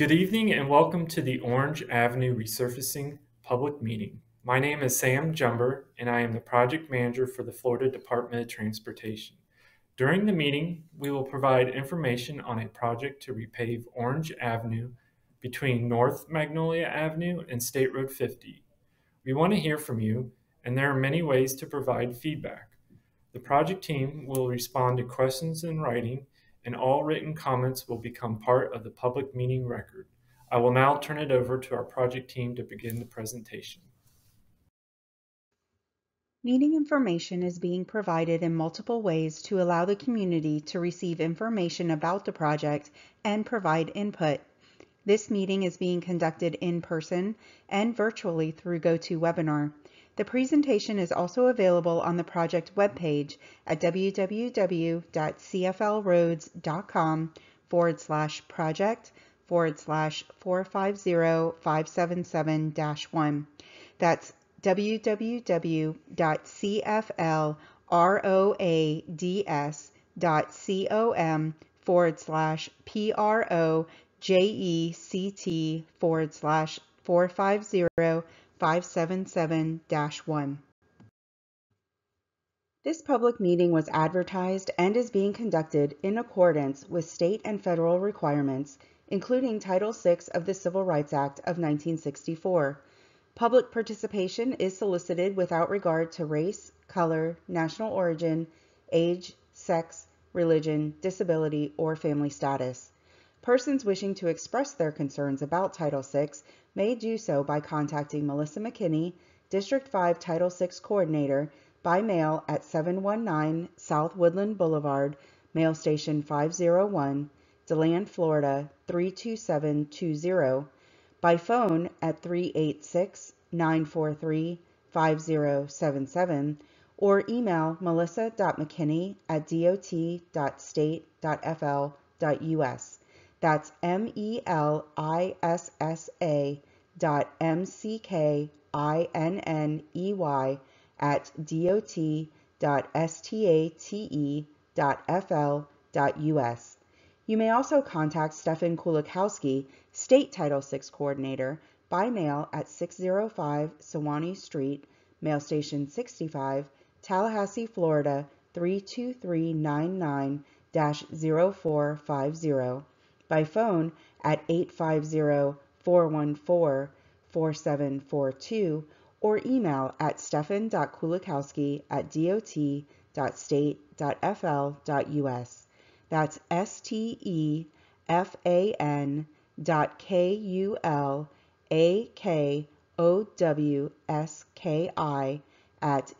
Good evening and welcome to the Orange Avenue Resurfacing Public Meeting. My name is Sam Jumber and I am the Project Manager for the Florida Department of Transportation. During the meeting, we will provide information on a project to repave Orange Avenue between North Magnolia Avenue and State Road 50. We want to hear from you and there are many ways to provide feedback. The project team will respond to questions in writing and all written comments will become part of the public meeting record. I will now turn it over to our project team to begin the presentation. Meeting information is being provided in multiple ways to allow the community to receive information about the project and provide input. This meeting is being conducted in person and virtually through GoToWebinar. The presentation is also available on the project webpage at www.cflroads.com forward slash project forward slash 450577-1. That's www.cflroads.com forward slash P-R-O-J-E-C-T forward slash 450 577-1. This public meeting was advertised and is being conducted in accordance with state and federal requirements, including Title VI of the Civil Rights Act of 1964. Public participation is solicited without regard to race, color, national origin, age, sex, religion, disability, or family status. Persons wishing to express their concerns about Title VI may do so by contacting Melissa McKinney, District 5 Title VI Coordinator, by mail at 719 South Woodland Boulevard, Mail Station 501, DeLand, Florida 32720, by phone at 386 943 5077, or email melissa.mckinney at dot.state.fl.us. That's M-E-L-I-S-S-A dot M-C-K-I-N-N-E-Y at D-O-T dot S-T-A-T-E dot F-L dot U-S. You may also contact Stefan Kulakowski, State Title VI Coordinator, by mail at 605 Suwannee Street, Mail Station 65, Tallahassee, Florida 32399-0450 by phone at 850-414-4742 or email at stefan.kulakowski at dot.state.fl.us. That's S-T-E-F-A-N dot K-U-L-A-K-O-W-S-K-I at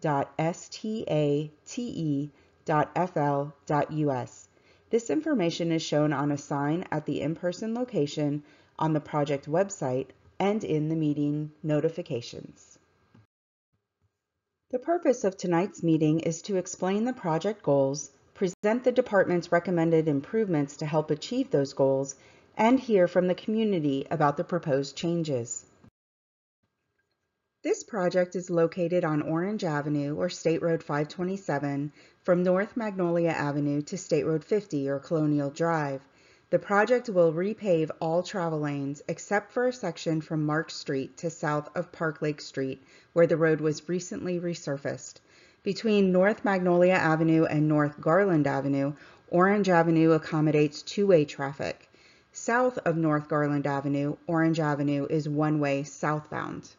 dot.state.fl.us. This information is shown on a sign at the in-person location on the project website and in the meeting notifications. The purpose of tonight's meeting is to explain the project goals, present the department's recommended improvements to help achieve those goals, and hear from the community about the proposed changes. This project is located on Orange Avenue or State Road 527 from North Magnolia Avenue to State Road 50 or Colonial Drive. The project will repave all travel lanes except for a section from Mark Street to south of Park Lake Street where the road was recently resurfaced. Between North Magnolia Avenue and North Garland Avenue, Orange Avenue accommodates two-way traffic. South of North Garland Avenue, Orange Avenue is one-way southbound.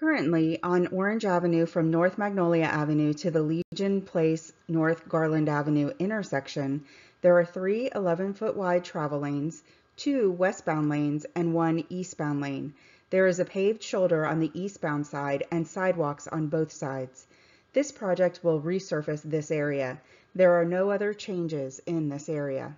Currently, on Orange Avenue from North Magnolia Avenue to the Legion Place North Garland Avenue intersection, there are three 11-foot wide travel lanes, two westbound lanes, and one eastbound lane. There is a paved shoulder on the eastbound side and sidewalks on both sides. This project will resurface this area. There are no other changes in this area.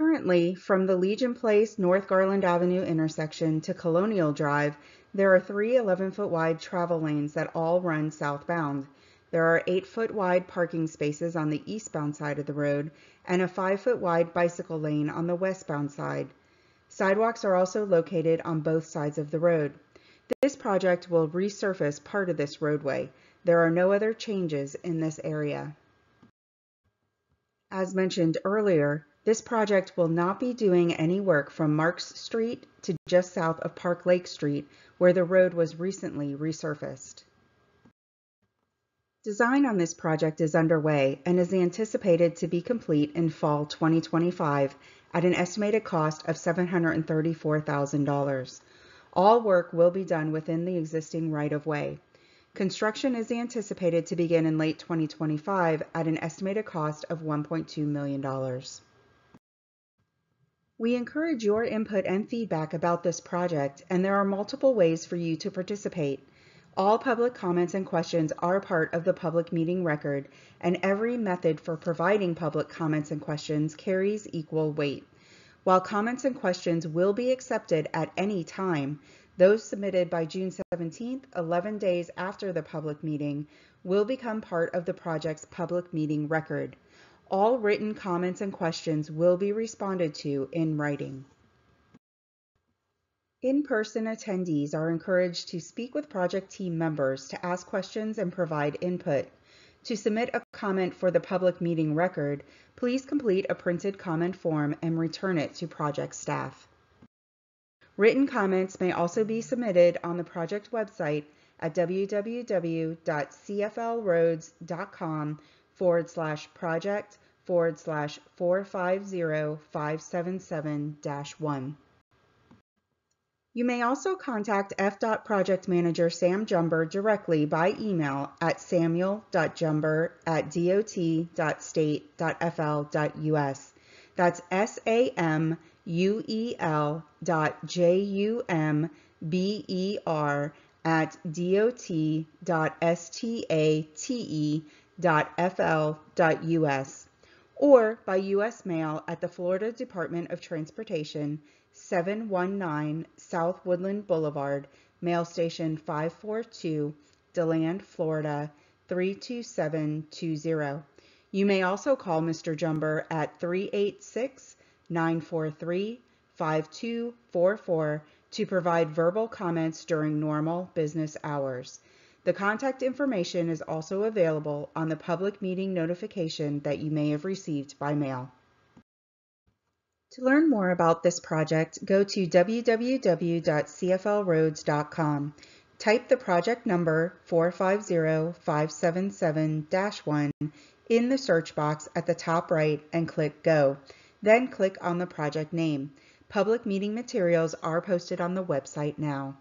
Currently, from the Legion Place North Garland Avenue intersection to Colonial Drive, there are three 11-foot wide travel lanes that all run southbound. There are 8-foot wide parking spaces on the eastbound side of the road and a 5-foot wide bicycle lane on the westbound side. Sidewalks are also located on both sides of the road. This project will resurface part of this roadway. There are no other changes in this area. As mentioned earlier, This project will not be doing any work from Marks Street to just south of Park Lake Street, where the road was recently resurfaced. Design on this project is underway and is anticipated to be complete in fall 2025 at an estimated cost of $734,000. All work will be done within the existing right-of-way. Construction is anticipated to begin in late 2025 at an estimated cost of $1.2 million. We encourage your input and feedback about this project, and there are multiple ways for you to participate. All public comments and questions are part of the public meeting record, and every method for providing public comments and questions carries equal weight. While comments and questions will be accepted at any time, those submitted by June 17th, 11 days after the public meeting, will become part of the project's public meeting record. All written comments and questions will be responded to in writing. In-person attendees are encouraged to speak with project team members to ask questions and provide input. To submit a comment for the public meeting record, please complete a printed comment form and return it to project staff. Written comments may also be submitted on the project website at www.cflroads.com forward slash project forward slash 450577-1. You may also contact FDOT Project Manager Sam Jumber directly by email at samuel.jumber at dot.state.fl.us. That's S-A-M-U-E-L dot J-U-M-B-E-R at dot.state.fl.us or by U.S. mail at the Florida Department of Transportation, 719 South Woodland Boulevard, Mail Station 542, DeLand, Florida 32720. You may also call Mr. Jumber at 386 943 5244 to provide verbal comments during normal business hours. The contact information is also available on the public meeting notification that you may have received by mail. To learn more about this project, go to www.cflroads.com. Type the project number 450577-1 in the search box at the top right and click Go. Then click on the project name. Public meeting materials are posted on the website now.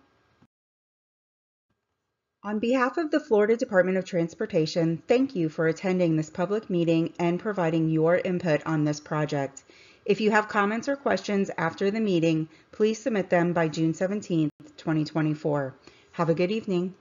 On behalf of the Florida Department of Transportation, thank you for attending this public meeting and providing your input on this project. If you have comments or questions after the meeting, please submit them by June 17, 2024. Have a good evening.